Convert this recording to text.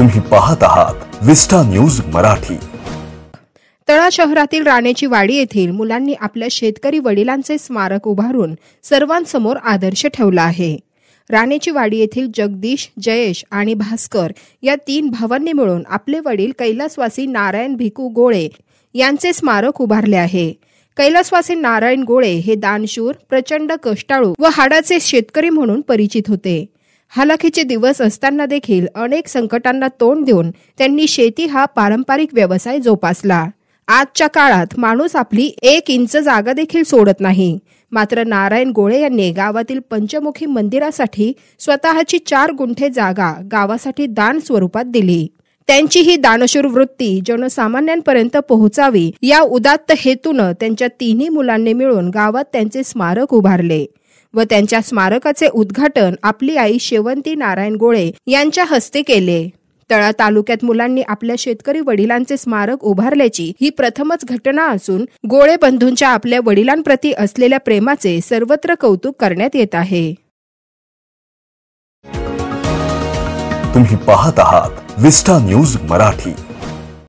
तुम्ही पाहत आहात विस्टा न्यूज मराठी. तळा शहरातील राणेची वाडी येथील मुलांनी आपल्या शेतकरी वडिलांचे स्मारक उभारून सर्वांसमोर आदर्श ठेवला आहे. राणेची वाडी येथील जगदीश जयेश आणि भास्कर या तीन भावांनी मिळून आपले वडील कैलासवासी नारायण भिकू गोळे यांचे स्मारक उभारले आहे. कैलासवासी नारायण गोळे हे दानशूर प्रचंड कष्टाळू व हाडाचे शेतकरी म्हणून परिचित होते. हालाखीचे दिवस असताना देखील अनेक संकटांना तोंड देऊन त्यांनी शेती हा पारंपरिक व्यवसाय जोपासला. आजच्या काळात माणूस आपली एक इंच जागा देखील सोडत नाही. मात्र नारायण गोळे यांनी गावातील पंचमुखी मंदिरासाठी स्वतःची चार गुंठे जागा गावासाठी दान स्वरूपात दिली. त्यांची ही दानशूर वृत्ती जनसामान्यांपर्यंत पोहोचावी या उदात्त हेतूनं त्यांच्या तिन्ही मुलांनी मिळून गावात त्यांचे स्मारक उभारले. व त्यांच्या स्मारकाचे उद्घाटन आपली आई शेवंती नारायण गोळे यांच्या हस्ते केले. तळा तालुक्यात मुलांनी आपल्या शेतकरी वडिलांचे स्मारक उभारल्याची ही प्रथमच घटना असून गोळे बंधूंच्या आपल्या वडिलांप्रती असलेल्या प्रेमाचे सर्वत्र कौतुक करण्यात येत आहे. तुम्ही पाहत आहात विस्टा न्यूज मराठी.